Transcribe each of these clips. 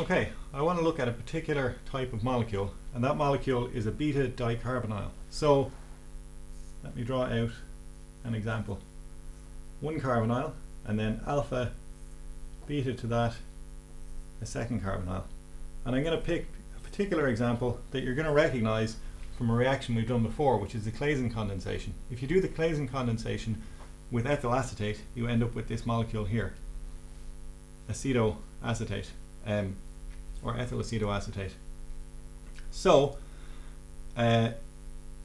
Okay, I want to look at a particular type of molecule, and that molecule is a beta dicarbonyl. So, let me draw out an example. One carbonyl, and then alpha, beta to that, a second carbonyl. And I'm going to pick a particular example that you're going to recognize from a reaction we've done before, which is the Claisen condensation. If you do the Claisen condensation with ethyl acetate, you end up with this molecule here, acetoacetate. Um, or ethyl acetoacetate. So, uh,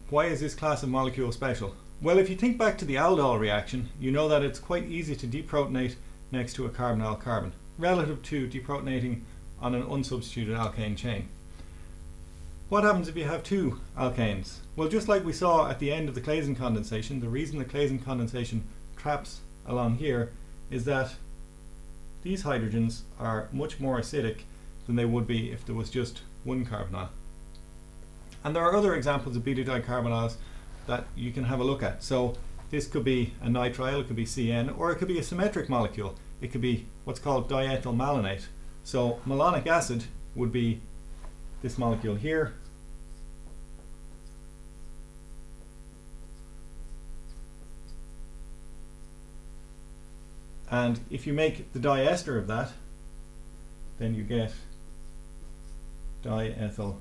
why is this class of molecule special? Well, if you think back to the aldol reaction, you know that it's quite easy to deprotonate next to a carbonyl carbon, relative to deprotonating on an unsubstituted alkane chain. What happens if you have two alkanes? Well, just like we saw at the end of the Claisen condensation, the reason the Claisen condensation traps along here is that these hydrogens are much more acidic than they would be if there was just one carbonyl. And there are other examples of beta dicarbonyls that you can have a look at. So this could be a nitrile, it could be CN, or it could be a symmetric molecule. It could be what's called diethyl malonate. So malonic acid would be this molecule here. And if you make the diester of that, then you get diethyl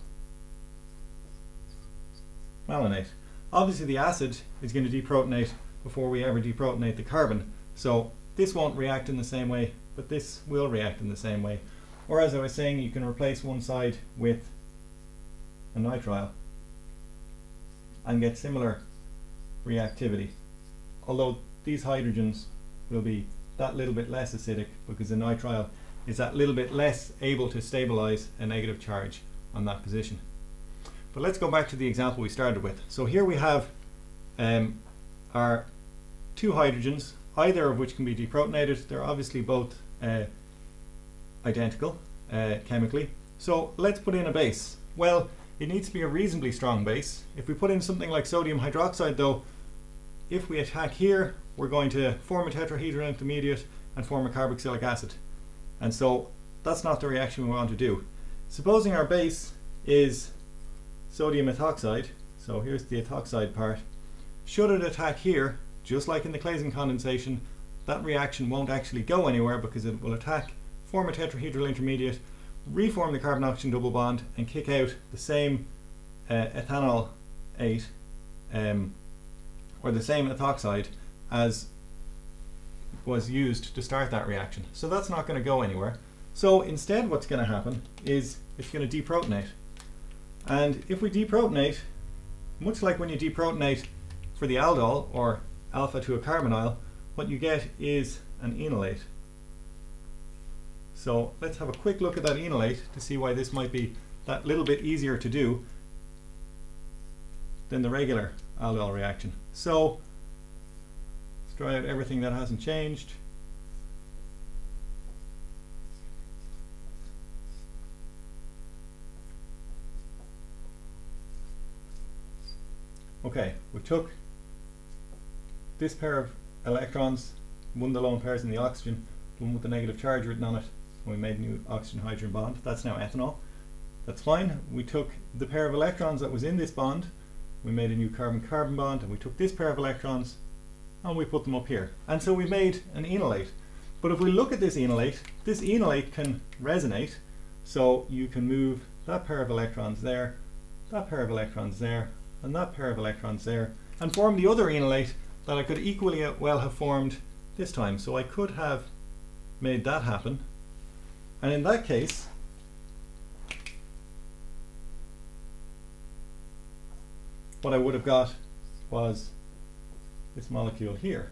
malonate. Obviously the acid is going to deprotonate before we ever deprotonate the carbon. So this won't react in the same way, but this will react in the same way. Or as I was saying, you can replace one side with a nitrile and get similar reactivity. Although these hydrogens will be that little bit less acidic because the nitrile is that little bit less able to stabilize a negative charge on that position. But let's go back to the example we started with. So here we have um, our two hydrogens, either of which can be deprotonated. They're obviously both uh, identical uh, chemically. So let's put in a base. Well, it needs to be a reasonably strong base. If we put in something like sodium hydroxide though, if we attack here, we're going to form a tetrahedral intermediate and form a carboxylic acid. And so that's not the reaction we want to do. Supposing our base is sodium ethoxide, so here's the ethoxide part, should it attack here, just like in the Claisen condensation, that reaction won't actually go anywhere because it will attack, form a tetrahedral intermediate, reform the carbon oxygen double bond, and kick out the same uh, ethanol 8 um, or the same ethoxide as was used to start that reaction. So that's not going to go anywhere. So instead what's going to happen is it's going to deprotonate. And if we deprotonate, much like when you deprotonate for the aldol or alpha to a carbonyl, what you get is an enolate. So let's have a quick look at that enolate to see why this might be that little bit easier to do than the regular aldol reaction. So try out everything that hasn't changed. Okay, we took this pair of electrons, one of the lone pairs in the oxygen, one with the negative charge written on it, and we made a new oxygen-hydrogen bond. That's now ethanol. That's fine. We took the pair of electrons that was in this bond, we made a new carbon-carbon bond, and we took this pair of electrons, and we put them up here. And so we made an enolate. But if we look at this enolate, this enolate can resonate. So you can move that pair of electrons there, that pair of electrons there, and that pair of electrons there, and form the other enolate that I could equally well have formed this time. So I could have made that happen. And in that case, what I would have got was this molecule here.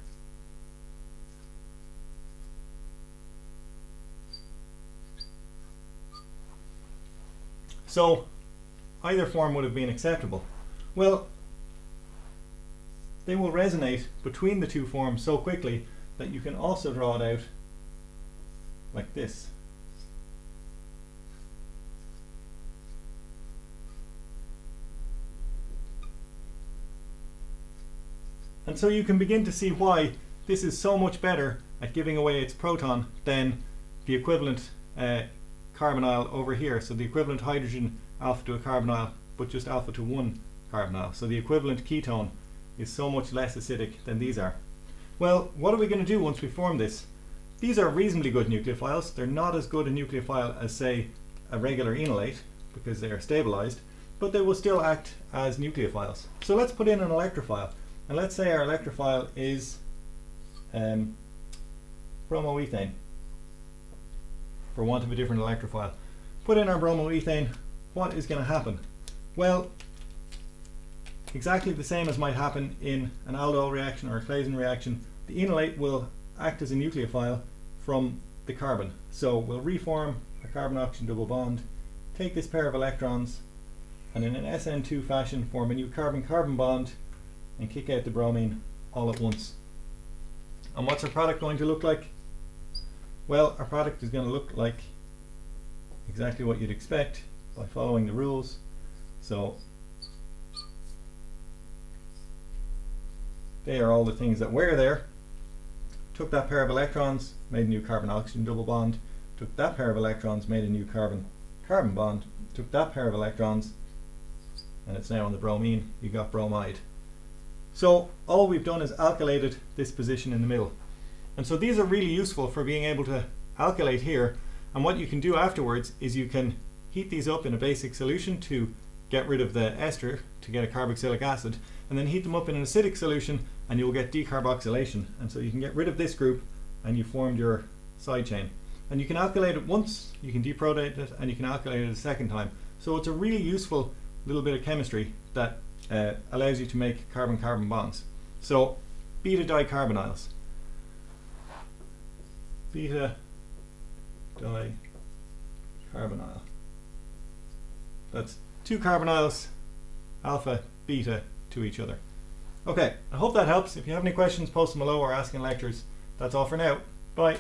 So either form would have been acceptable. Well, they will resonate between the two forms so quickly that you can also draw it out like this. And so you can begin to see why this is so much better at giving away its proton than the equivalent uh, carbonyl over here. So the equivalent hydrogen alpha to a carbonyl, but just alpha to one carbonyl. So the equivalent ketone is so much less acidic than these are. Well, what are we going to do once we form this? These are reasonably good nucleophiles. They're not as good a nucleophile as, say, a regular enolate because they are stabilized, but they will still act as nucleophiles. So let's put in an electrophile. And let's say our electrophile is um, bromoethane, for want of a different electrophile. Put in our bromoethane, what is going to happen? Well, exactly the same as might happen in an aldol reaction or a Claisen reaction, the enolate will act as a nucleophile from the carbon. So we'll reform a carbon-oxygen double bond, take this pair of electrons, and in an SN2 fashion form a new carbon-carbon bond and kick out the bromine all at once. And what's our product going to look like? Well, our product is going to look like exactly what you'd expect by following the rules. So they are all the things that were there. Took that pair of electrons, made a new carbon-oxygen double bond, took that pair of electrons, made a new carbon-carbon bond, took that pair of electrons, and it's now on the bromine, you got bromide. So all we've done is alkylated this position in the middle. And so these are really useful for being able to alkylate here. And what you can do afterwards is you can heat these up in a basic solution to get rid of the ester to get a carboxylic acid and then heat them up in an acidic solution and you'll get decarboxylation. And so you can get rid of this group and you formed your side chain. And you can alkylate it once, you can deprotonate it, and you can alkylate it a second time. So it's a really useful little bit of chemistry that uh, allows you to make carbon-carbon bonds. So beta dicarbonyls. Beta dicarbonyl. That's two carbonyls, alpha, beta to each other. Okay, I hope that helps. If you have any questions, post them below or ask in lectures. That's all for now. Bye.